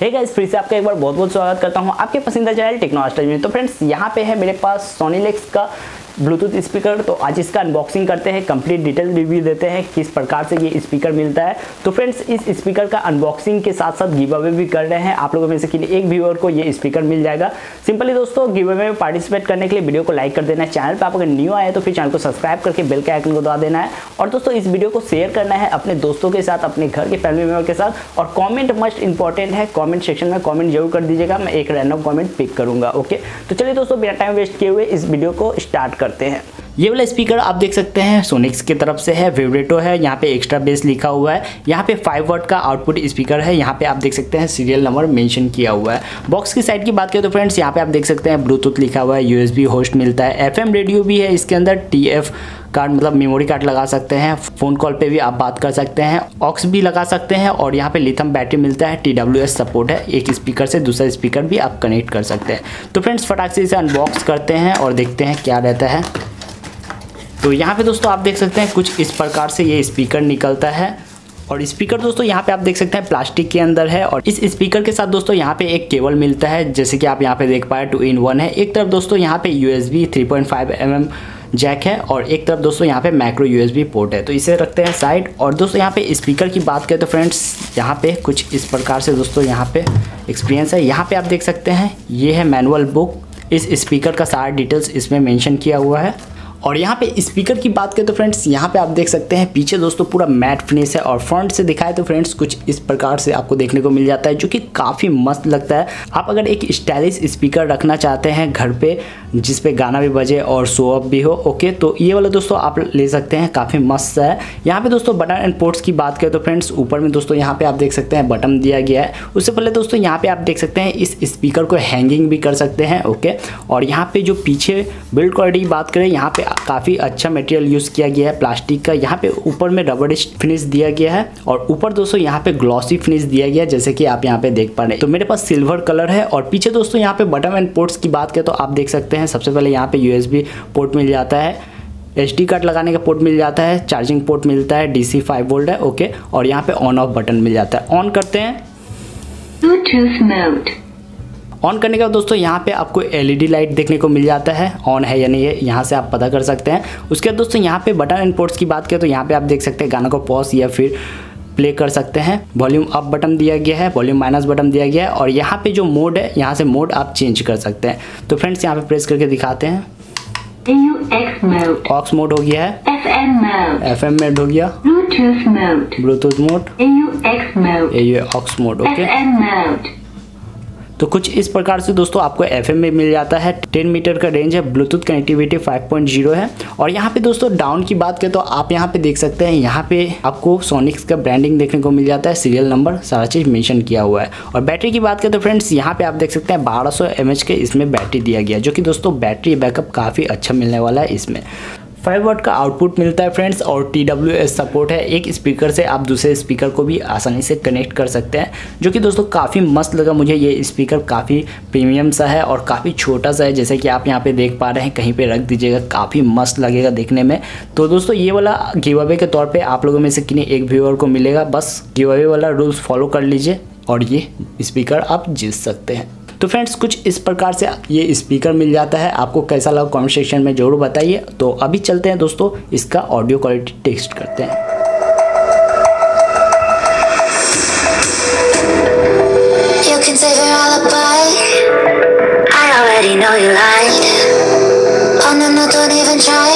है गाइस फिर से आपका एक बार बहुत बहुत स्वागत करता हूँ आपके पसंदीदा चैनल टेक्नोस्टर में। तो फ्रेंड्स यहाँ पे है मेरे पास सोनीलेक्स का ब्लूटूथ स्पीकर तो आज इसका अनबॉक्सिंग करते हैं कंप्लीट डिटेल रिव्यू देते हैं, किस प्रकार से ये स्पीकर मिलता है। तो फ्रेंड्स इस स्पीकर का अनबॉक्सिंग के साथ साथ गिव अवे भी कर रहे हैं। आप लोगों में से कि एक व्यूअर को ये स्पीकर मिल जाएगा। सिंपली दोस्तों गिव अवे में पार्टिसिपेट करने के लिए वीडियो को लाइक कर देना है। चैनल पर आप अगर न्यू आए तो फिर चैनल को सब्सक्राइब करके बेल के आइकन को दबा देना है। और दोस्तों, इस वीडियो को शेयर करना है अपने दोस्तों के साथ, अपने घर के फैमिली मेंबर के साथ। और कॉमेंट मस्ट इंपॉर्टेंट है कॉमेंट सेक्शन में कॉमेंट ज़रूर कर दीजिएगा। मैं एक रैंडम कॉमेंट पिक करूँगा ओके तो चलिए दोस्तों, बिना टाइम वेस्ट किए हुए इस वीडियो को स्टार्ट करते हैं। ये वाला स्पीकर आप देख सकते हैं सोनिक्स की तरफ़ से है विब्रेटो है, यहाँ पे एक्स्ट्रा बेस लिखा हुआ है, यहाँ पे फाइव वर्ड का आउटपुट स्पीकर है, यहाँ पे आप देख सकते हैं सीरियल नंबर मेंशन किया हुआ है। बॉक्स की साइड की बात करें तो फ्रेंड्स यहाँ पे आप देख सकते हैं ब्लूटूथ लिखा हुआ है यूएसबी होस्ट मिलता है एफएम रेडियो भी है, इसके अंदर टीएफ कार्ड मतलब मेमोरी कार्ड लगा सकते हैं फ़ोन कॉल पे भी आप बात कर सकते हैं ऑक्स भी लगा सकते हैं और यहाँ पे लिथम बैटरी मिलता है टी डब्ल्यू एस सपोर्ट है, एक स्पीकर से दूसरा स्पीकर भी आप कनेक्ट कर सकते हैं। तो फ्रेंड्स फटाक से इसे अनबॉक्स करते हैं और देखते हैं क्या रहता है। तो यहाँ पे दोस्तों आप देख सकते हैं कुछ इस प्रकार से ये स्पीकर निकलता है और स्पीकर दोस्तों यहाँ पे आप देख सकते हैं प्लास्टिक के अंदर है और इस स्पीकर के साथ दोस्तों यहाँ पे एक केबल मिलता है जैसे कि आप यहाँ पे देख पाए टू इन वन है एक तरफ़ दोस्तों यहाँ पे U S B three point five M M jack है और एक तरफ़ दोस्तों यहाँ पे माइक्रो यूएसबी पोर्ट है तो इसे रखते हैं साइड और दोस्तों यहाँ पे स्पीकर की बात करें तो फ्रेंड्स यहाँ पे कुछ इस प्रकार से दोस्तों यहाँ पे एक्सपीरियंस है यहाँ पे आप देख सकते हैं ये है मैनुअल बुक इस स्पीकर का सारा डिटेल्स इसमें मेंशन किया हुआ है और यहाँ पे स्पीकर की बात करें तो फ्रेंड्स यहाँ पे आप देख सकते हैं, पीछे दोस्तों पूरा मैट फिनिश है और फ्रंट से दिखाए तो फ्रेंड्स कुछ इस प्रकार से आपको देखने को मिल जाता है, जो कि काफ़ी मस्त लगता है। आप अगर एक स्टाइलिश स्पीकर रखना चाहते हैं घर पे जिस पे गाना भी बजे और शो अप भी हो, ओके? तो ये वाला दोस्तों आप ले सकते हैं, काफ़ी मस्त है। यहाँ पे दोस्तों बटन एंड पोर्ट्स की बात करें तो फ्रेंड्स, ऊपर में दोस्तों यहाँ पे आप देख सकते हैं बटन दिया गया है। उससे पहले दोस्तों यहाँ पे आप देख सकते हैं, इस स्पीकर को हैंगिंग भी कर सकते हैं, ओके? और यहाँ पे जो पीछे बिल्ड क्वालिटी की बात करें, यहाँ पे काफ़ी अच्छा मटेरियल यूज़ किया गया है प्लास्टिक का। यहाँ पे ऊपर में रबड़ फिनिश दिया गया है और ऊपर दोस्तों यहाँ पे ग्लॉसी फिनिश दिया गया है, जैसे कि आप यहाँ पे देख पा रहे तो मेरे पास सिल्वर कलर है और पीछे दोस्तों यहाँ पे बटन एंड पोर्ट्स की बात करें तो आप देख सकते हैं सबसे पहले यहाँ पे यूएसबी पोर्ट मिल जाता है। एच कार्ड लगाने का पोर्ट मिल जाता है। चार्जिंग पोर्ट मिलता है। डी सी फाइव वोल्ट है। ओके और यहाँ पे ऑन ऑफ़ बटन मिल जाता है। ऑन करते हैं। ब्लूटूथ मोड ऑन करने के बाद दोस्तों यहाँ पे आपको एलईडी लाइट देखने को मिल जाता है। ऑन है या नहीं है यहाँ से आप पता कर सकते हैं। उसके बाद दोस्तों यहाँ पे बटन एंड पोर्ट्स की बात करें तो यहाँ पे आप देख सकते हैं गाना को पॉज या फिर प्ले कर सकते हैं। वॉल्यूम अप बटन दिया गया है वॉल्यूम माइनस बटन दिया गया है और यहाँ पे जो मोड है यहाँ से मोड आप चेंज कर सकते हैं। तो फ्रेंड्स यहाँ पे प्रेस करके दिखाते हैं। ऑक्स मोड हो गया है। एफ़ एम मोड हो गया। Bluetooth mode Bluetooth mode aux mode okay तो कुछ इस प्रकार से दोस्तों आपको एफएम में मिल जाता है। 10 मीटर का रेंज है ब्लूटूथ कनेक्टिविटी 5.0 है। और यहाँ पे दोस्तों डाउन की बात करें तो आप यहाँ पे देख सकते हैं, यहाँ पे आपको सोनिक्स का ब्रांडिंग देखने को मिल जाता है। सीरियल नंबर सारा चीज़ मेंशन किया हुआ है। और बैटरी की बात करें तो फ्रेंड्स यहाँ पे आप देख सकते हैं बारह सौ के इसमें बैटरी दिया गया जो कि दोस्तों बैटरी बैकअप काफ़ी अच्छा मिलने वाला है इसमें। फाइव वाट का आउटपुट मिलता है फ्रेंड्स और टी डब्ल्यू एस सपोर्ट है। एक स्पीकर से आप दूसरे स्पीकर को भी आसानी से कनेक्ट कर सकते हैं, जो कि दोस्तों काफ़ी मस्त लगा मुझे। ये स्पीकर काफ़ी प्रीमियम सा है और काफ़ी छोटा सा है, जैसे कि आप यहाँ पे देख पा रहे हैं, कहीं पे रख दीजिएगा, काफ़ी मस्त लगेगा देखने में। तो दोस्तों ये वाला गिव अवे के तौर पर आप लोगों में से किन्हीं एक व्यूअर को मिलेगा। बस गिव अवे वाला रूल्स फॉलो कर लीजिए और ये स्पीकर आप जीत सकते हैं। तो फ्रेंड्स, कुछ इस प्रकार से ये स्पीकर मिल जाता है। आपको कैसा लगा कमेंट सेक्शन में ज़रूर बताइए। तो अभी चलते हैं दोस्तों, इसका ऑडियो क्वालिटी टेस्ट करते हैं। Oh no no, don't even try.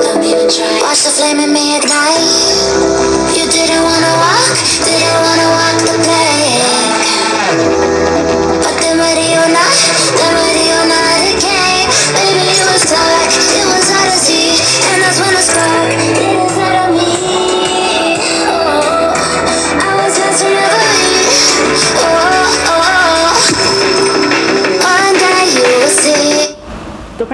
Don't even try. Watch the flame in me ignite.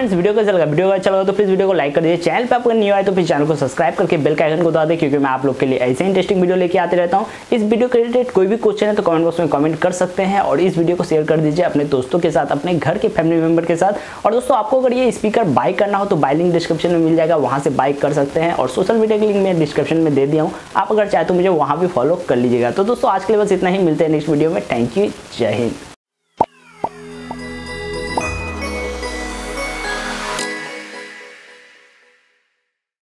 Friends, video कैसा लगा? वीडियो अच्छा लगा तो प्लीज़ वीडियो को लाइक कर दीजिए। चैनल पर आपको न्यू आए तो फिर चैनल को सब्सक्राइब करके बेल का आइकन को दबा दें, क्योंकि मैं आप लोग के लिए ऐसे इंटरेस्टिंग वीडियो लेके आते रहता हूँ। इस वीडियो के रिलेटेड कोई भी क्वेश्चन है तो कमेंट बॉक्स में कमेंट कर सकते हैं और इस वीडियो को शेयर कर दीजिए अपने दोस्तों के साथ, अपने घर के फैमिली मेंबर के साथ। और दोस्तों, आपको अगर ये स्पीकर बाई करना हो तो बाई लिंक डिस्क्रिप्शन में मिल जाएगा, वहाँ से बाई कर सकते हैं। और सोशल मीडिया की लिंक मैं डिस्क्रिप्शन में दे दिया हूँ। आप अगर चाहे तो मुझे वहाँ भी फॉलो कर लीजिएगा। तो दोस्तों, आज के लिए बस इतना ही। मिलते हैं नेक्स्ट वीडियो में। थैंक यू जय हिंद।